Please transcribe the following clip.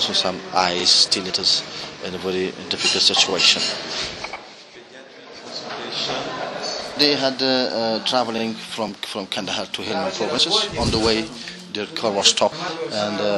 also some eyes. Still, it is in a very difficult situation. They had uh, uh, traveling from from Kandahar to Helmand provinces. On the way, their car was stopped and. Uh,